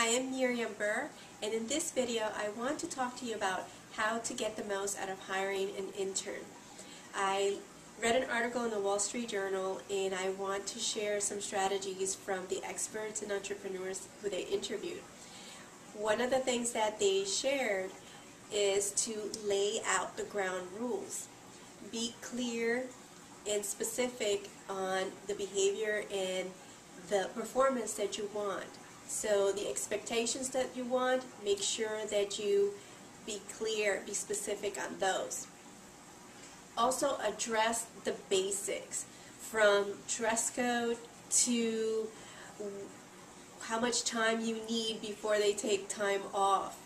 Hi, I'm Miriam Burr, and in this video I want to talk to you about how to get the most out of hiring an intern. I read an article in the Wall Street Journal and I want to share some strategies from the experts and entrepreneurs who they interviewed. One of the things that they shared is to lay out the ground rules. Be clear and specific on the behavior and the performance that you want. So the expectations that you want, make sure that you be clear, be specific on those. Also address the basics from dress code to how much time you need before they take time off.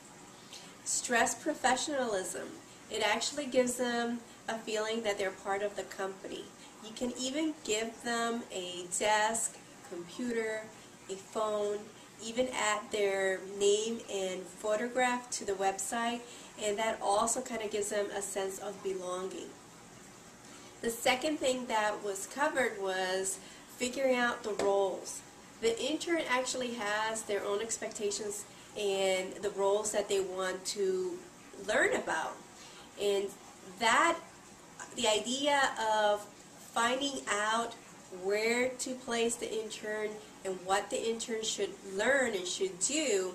Stress professionalism. It actually gives them a feeling that they're part of the company. You can even give them a desk, computer, a phone, even add their name and photograph to the website and that also kind of gives them a sense of belonging. The second thing that was covered was figuring out the roles. The intern actually has their own expectations and the roles that they want to learn about. And that, the idea of finding out where to place the intern and what the intern should learn and should do,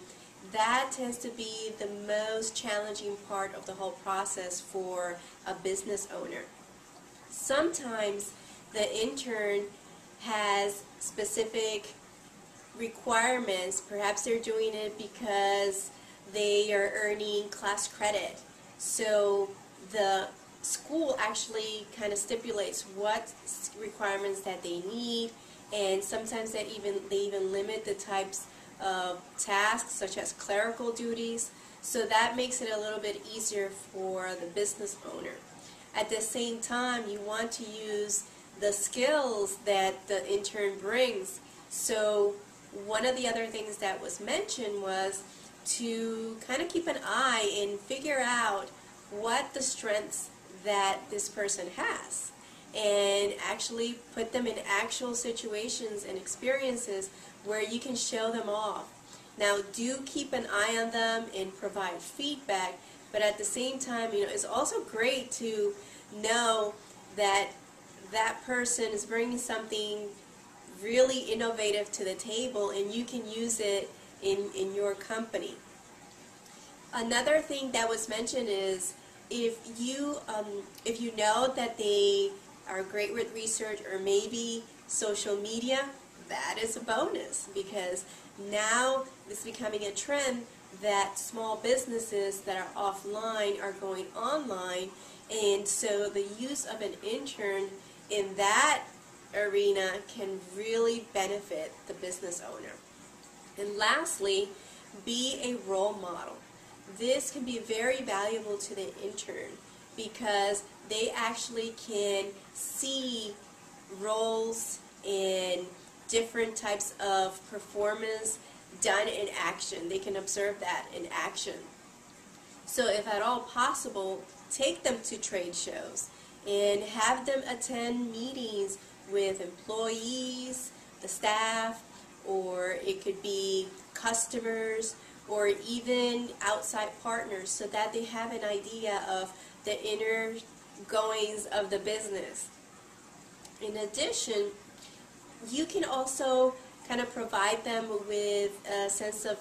that tends to be the most challenging part of the whole process for a business owner. Sometimes the intern has specific requirements. Perhaps they're doing it because they are earning class credit. So the school actually kind of stipulates what requirements that they need and sometimes they even they even limit the types of tasks such as clerical duties. So that makes it a little bit easier for the business owner. At the same time you want to use the skills that the intern brings. So one of the other things that was mentioned was to kind of keep an eye and figure out what the strengths that this person has and actually put them in actual situations and experiences where you can show them off. Now do keep an eye on them and provide feedback, but at the same time, you know, it's also great to know that that person is bringing something really innovative to the table and you can use it in, in your company. Another thing that was mentioned is if you um, if you know that they are great with research or maybe social media, that is a bonus because now it's becoming a trend that small businesses that are offline are going online and so the use of an intern in that arena can really benefit the business owner. And lastly, be a role model. This can be very valuable to the intern because they actually can see roles in different types of performance done in action. They can observe that in action. So if at all possible, take them to trade shows and have them attend meetings with employees, the staff, or it could be customers, or even outside partners so that they have an idea of the inner goings of the business. In addition, you can also kind of provide them with a sense of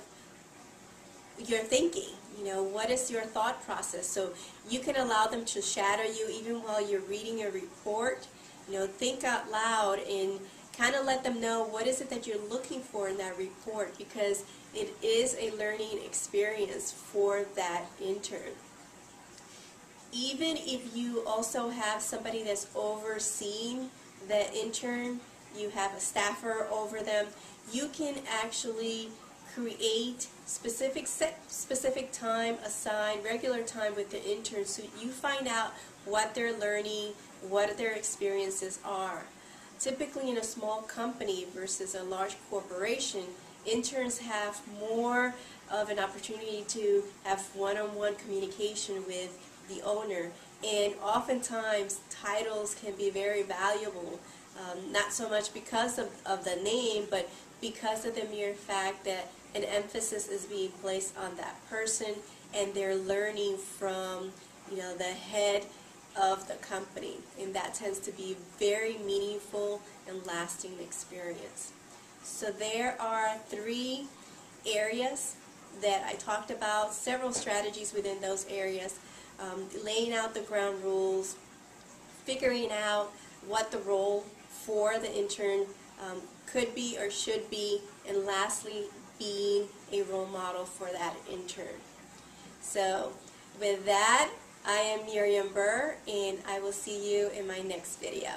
your thinking. You know, what is your thought process? So you can allow them to shadow you even while you're reading a report. You know, think out loud and kind of let them know what is it that you're looking for in that report because it is a learning experience for that intern. Even if you also have somebody that's overseeing the intern, you have a staffer over them, you can actually create specific set specific time aside regular time with the intern so you find out what they're learning what their experiences are typically in a small company versus a large corporation interns have more of an opportunity to have one-on-one -on -one communication with the owner. And oftentimes, titles can be very valuable Um, not so much because of, of the name, but because of the mere fact that an emphasis is being placed on that person and they're learning from, you know, the head of the company. And that tends to be very meaningful and lasting experience. So there are three areas that I talked about, several strategies within those areas, um, laying out the ground rules, figuring out what the role for the intern um, could be or should be, and lastly, being a role model for that intern. So with that, I am Miriam Burr, and I will see you in my next video.